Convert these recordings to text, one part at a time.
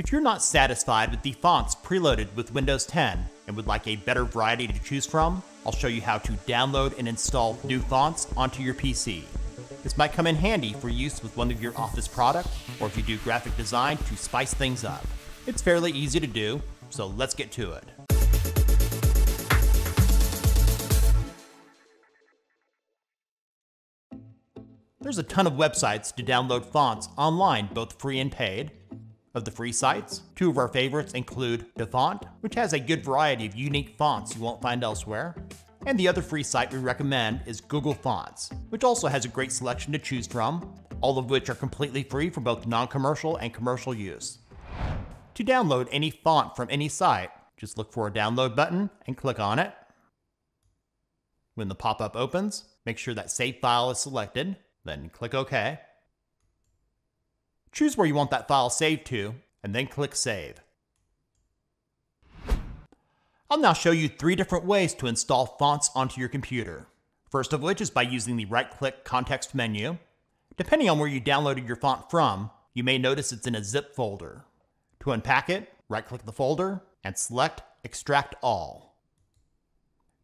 If you're not satisfied with the fonts preloaded with Windows 10 and would like a better variety to choose from, I'll show you how to download and install new fonts onto your PC. This might come in handy for use with one of your Office products, or if you do graphic design to spice things up. It's fairly easy to do, so let's get to it. There's a ton of websites to download fonts online, both free and paid. Of the free sites, two of our favorites include DaFont, which has a good variety of unique fonts you won't find elsewhere. And the other free site we recommend is Google Fonts, which also has a great selection to choose from, all of which are completely free for both non-commercial and commercial use. To download any font from any site, just look for a download button and click on it. When the pop-up opens, make sure that save file is selected then click OK. Choose where you want that file saved to, and then click Save. I'll now show you three different ways to install fonts onto your computer. First of which is by using the right-click context menu. Depending on where you downloaded your font from, you may notice it's in a zip folder. To unpack it, right-click the folder and select Extract All.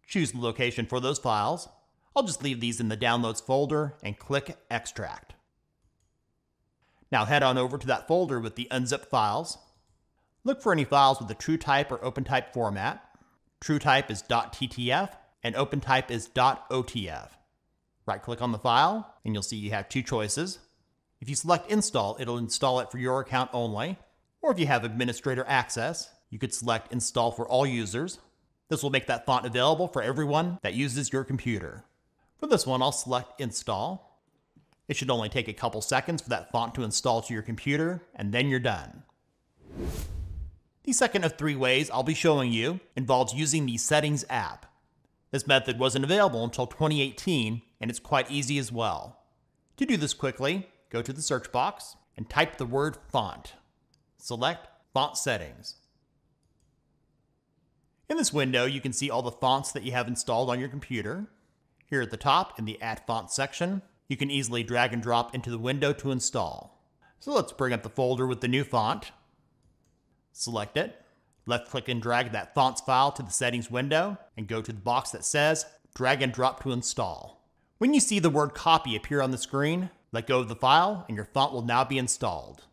Choose the location for those files, I'll just leave these in the downloads folder and click extract. Now head on over to that folder with the unzipped files. Look for any files with a TrueType or OpenType format. TrueType is .ttf and OpenType is .otf. Right click on the file and you'll see you have two choices. If you select install, it'll install it for your account only. Or if you have administrator access, you could select install for all users. This will make that font available for everyone that uses your computer. For this one, I'll select Install. It should only take a couple seconds for that font to install to your computer, and then you're done. The second of three ways I'll be showing you involves using the Settings app. This method wasn't available until 2018, and it's quite easy as well. To do this quickly, go to the search box and type the word font. Select Font Settings. In this window, you can see all the fonts that you have installed on your computer, here at the top in the Add Font section, you can easily drag and drop into the window to install. So let's bring up the folder with the new font. Select it. Left click and drag that fonts file to the settings window and go to the box that says drag and drop to install. When you see the word copy appear on the screen, let go of the file and your font will now be installed.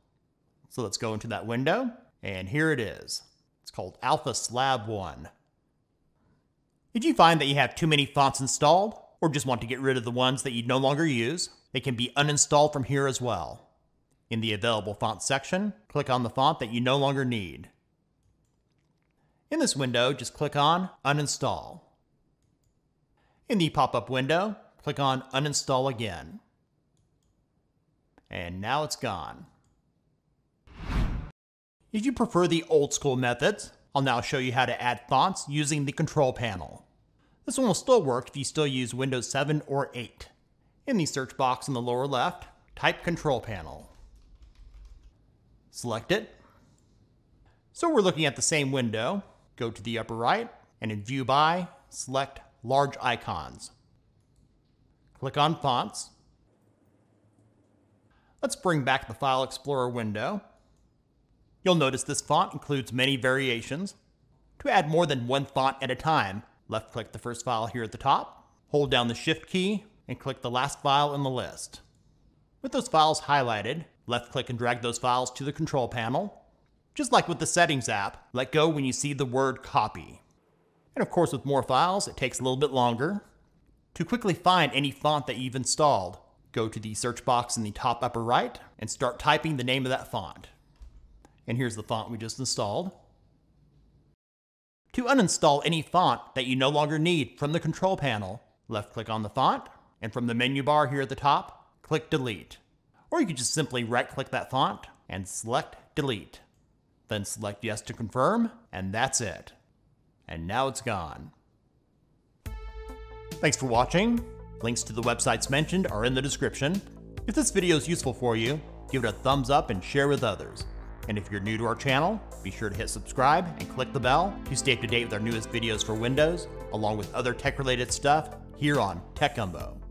So let's go into that window and here it is. It's called Alfa Slab One. If you find that you have too many fonts installed, or just want to get rid of the ones that you no longer use, they can be uninstalled from here as well. In the Available Font section, click on the font that you no longer need. In this window, just click on Uninstall. In the pop-up window, click on Uninstall again. And now it's gone. If you prefer the old school methods, I'll now show you how to add fonts using the control panel. This one will still work if you still use Windows 7 or 8. In the search box in the lower left, type Control Panel. Select it. So we're looking at the same window. Go to the upper right, and in View By, select Large Icons. Click on Fonts. Let's bring back the File Explorer window. You'll notice this font includes many variations. To add more than one font at a time, Left click the first file here at the top, hold down the Shift key, and click the last file in the list. With those files highlighted, left click and drag those files to the control panel. Just like with the Settings app, let go when you see the word copy. And of course with more files, it takes a little bit longer. To quickly find any font that you've installed, go to the search box in the top upper right and start typing the name of that font. And here's the font we just installed. To uninstall any font that you no longer need from the control panel, left click on the font, and from the menu bar here at the top, click Delete. Or you could just simply right click that font and select Delete. Then select Yes to confirm, and that's it. And now it's gone. Thanks for watching. Links to the websites mentioned are in the description. If this video is useful for you, give it a thumbs up and share with others. And if you're new to our channel, be sure to hit subscribe and click the bell to stay up to date with our newest videos for Windows, along with other tech related stuff here on TechGumbo.